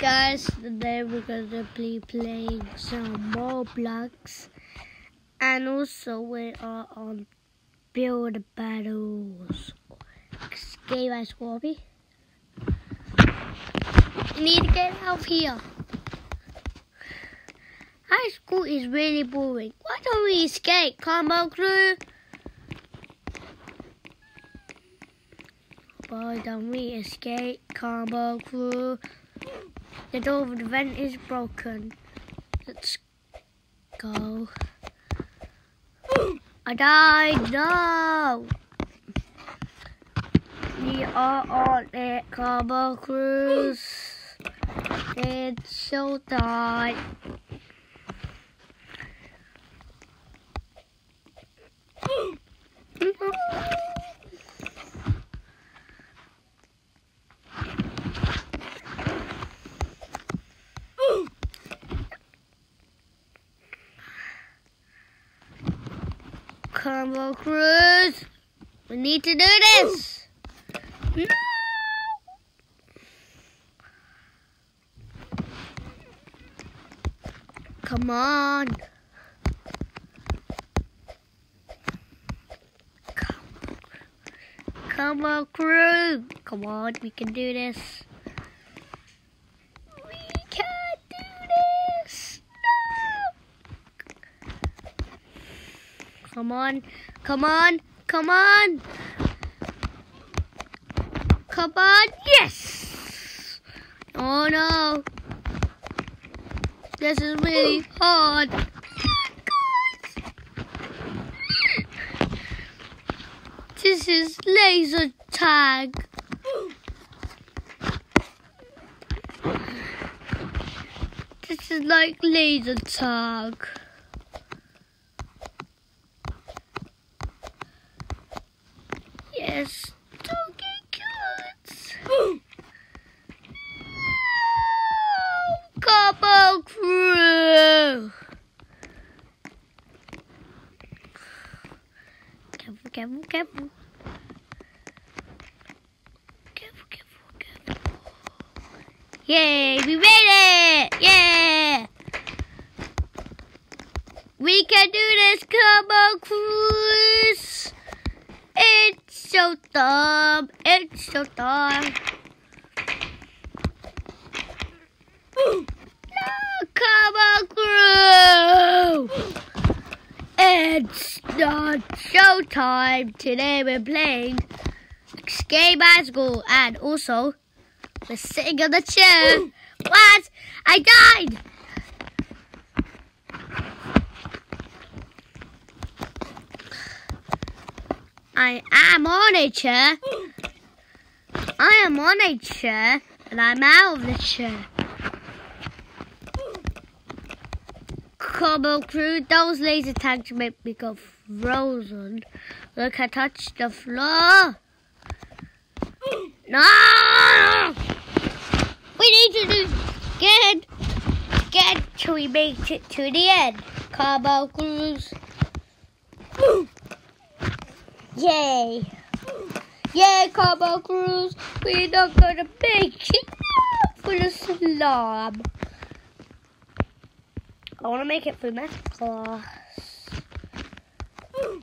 guys, today we're gonna be playing some more blocks and also we are on build battles. Escape by Scorpy. Need to get out here. High school is really boring. Why don't we escape? Come on, crew. Why don't we escape? Combo crew. The door of the vent is broken. Let's go. I died. No. We are on it, Combo Cruise. It's so showtime. Combo Cruise. We need to do this. No. Come on. Come on, crew. Come on, we can do this. We can do this. No. Come on, come on, come on. Come on, yes. Oh no. This is really hard. This is laser tag. This is like laser tag. Yes, don't get cuts. Combo crew. Careful, careful, careful. Yay, we made it! Yeah! We can do this, Combo Cruise! It's showtime! It's showtime! No, Combo Crew! It's not showtime! Today we're playing Escape School and also we're sitting on the chair. What? I died! I am on a chair. I am on a chair and I'm out of the chair. Combo crew, those laser tags make me go frozen. Look, I touched the floor. No! We need to do get get till we make it to the end. Combo crews. Yay! Yay, Combo crews! We're not gonna make it for the slab. I want to make it through math class.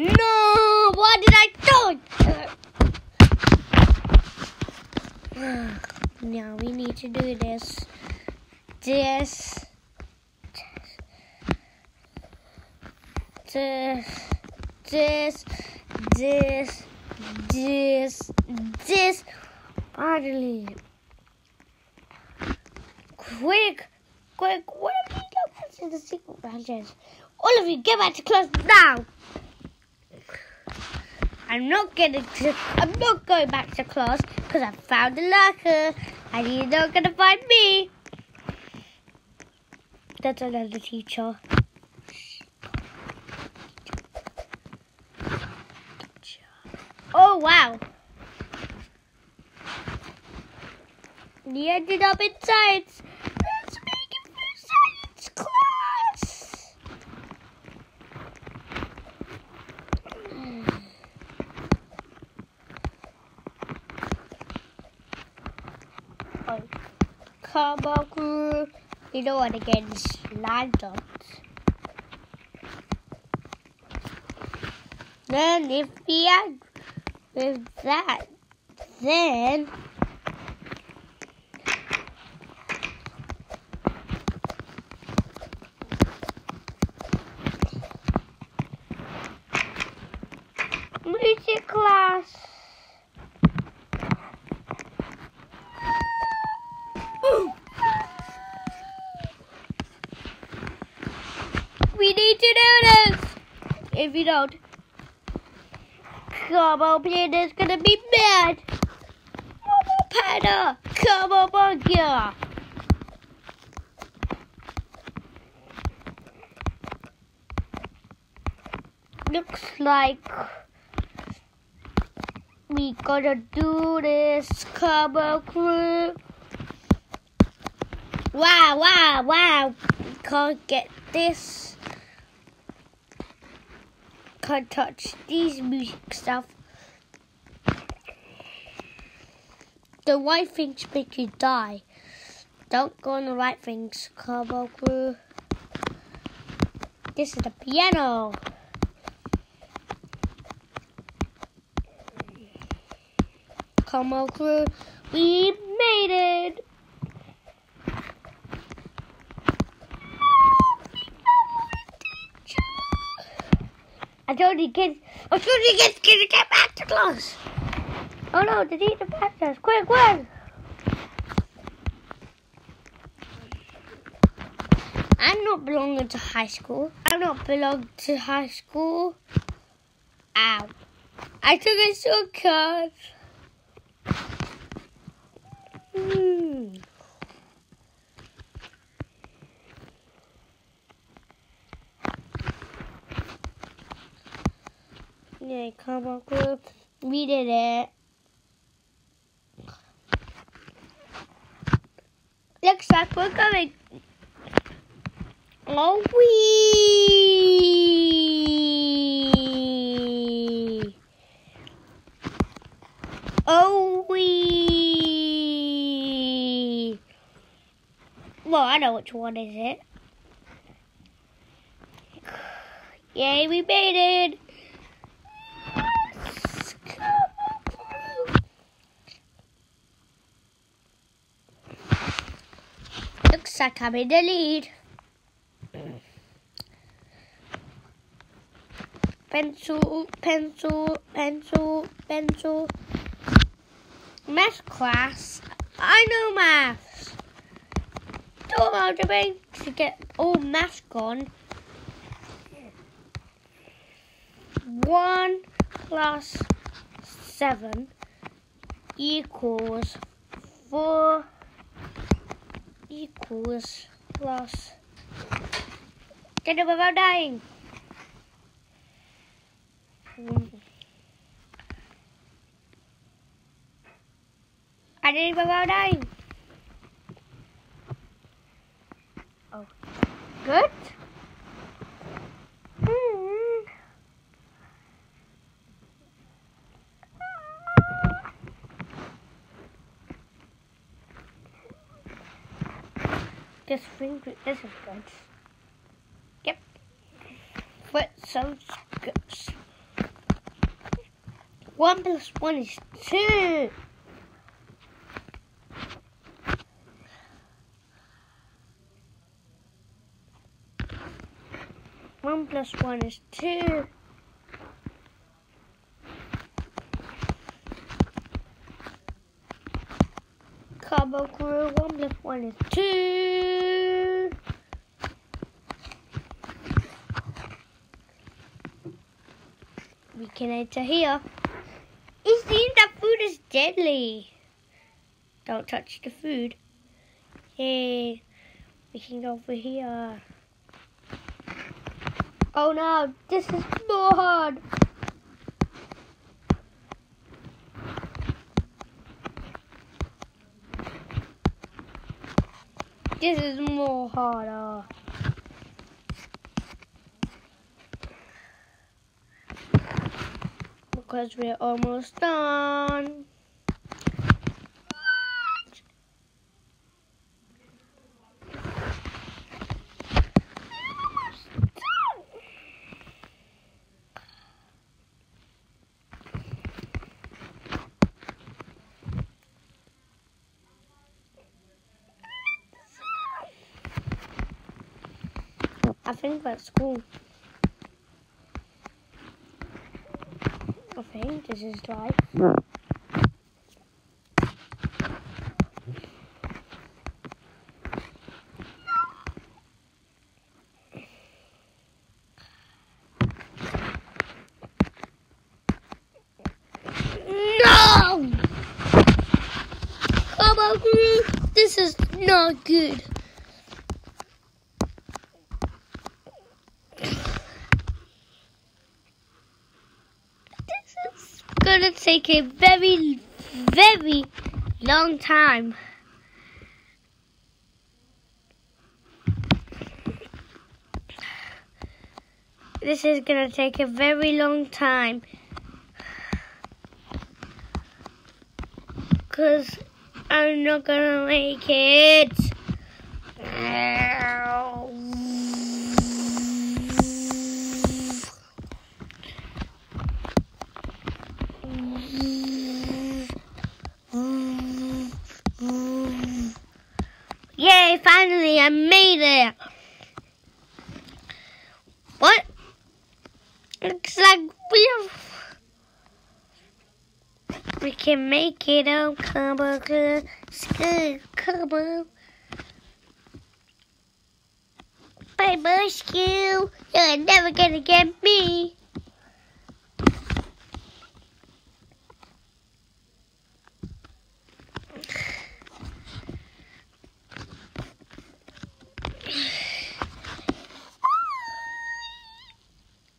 No! What did I do? now we need to do this. This. This. This. This. This. This. Finally. Quick. Quick. What are we doing to the secret branches? All of you get back to class now. I'm not getting to, I'm not going back to class because I found the locker and you're not gonna find me. That's another teacher. Oh wow. He ended up in science. Let's make it for science class. Crew. You don't want to get slammed on. Then if we add with that, then music class. We need to do this. If you don't, come on, is gonna be mad. Mama Panda, come on, here. Looks like we gotta do this, Combo Crew. Wow, wow, wow. Can't get this. Can't touch these music stuff. The white things make you die. Don't go on the right things, Combo Crew. This is the piano. Combo crew, we made it! I told you kids, I told you kids to get back to class. Oh no, they need the practice. Quick, quick! I'm not belonging to high school. I'm not belonging to high school. Ow. I took a shortcut. Come on, group. We did it. Looks like we're coming. Oh, we. Oh, we. Well, I know which one is it. Yay, we made it. Yes, come on, crew. I'm the lead. Pencil, pencil, pencil, pencil. Math class. I know maths. Don't motivate to get all maths gone. One plus seven equals four equals plus. Get it without dying. I did it without dying. Oh, good. This thing, this is good. Yep. Foot sounds good. One plus one is two. One plus one is two. Combo crew, one plus one is two. Can enter here. It seems that food is deadly. Don't touch the food. Yay. We can go over here. Oh no, this is more hard. This is more harder. because we're almost done. I think that's cool. I this is live. No! Come on, this is not good. Gonna take a very, very long time. This is gonna take a very long time. Cause I'm not gonna make it. We have... We can make it on Combo Club. School Combo. Bye bye, school. You're never gonna get me.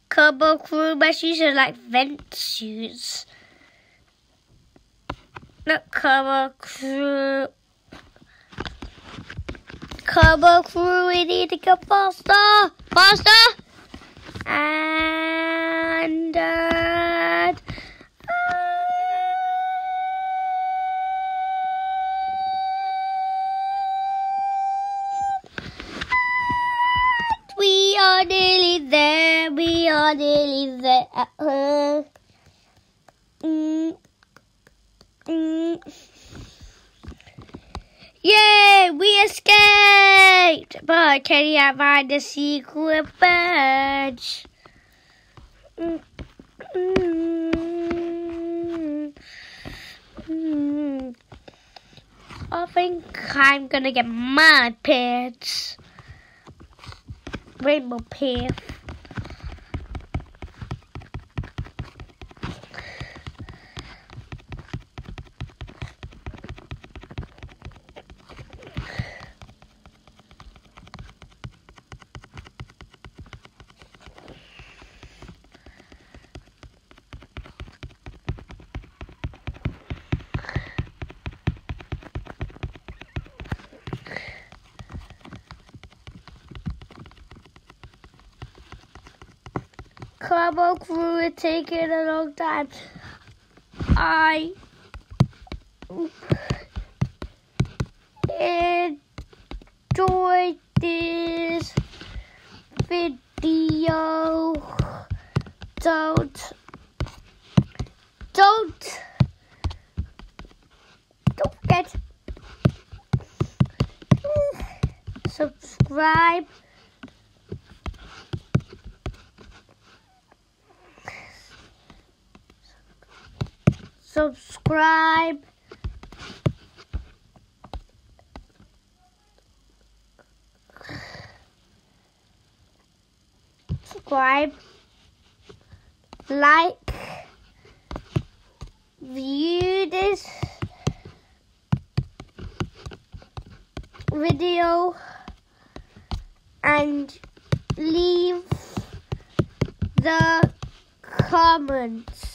Combo crew, my shoes are like vent shoes. Not Combo crew. Combo crew, we need to go faster, faster. And uh, are nearly there. We are nearly there. Uh, mm, mm. Yay! We escaped! But can you find the secret badge? Mm, mm, mm. I think I'm gonna get my pants. Rainbow pants. Combo crew it taking a long time. I enjoyed this video. Don't don't don't forget subscribe. Subscribe. Subscribe, like, view this video, and leave the comments.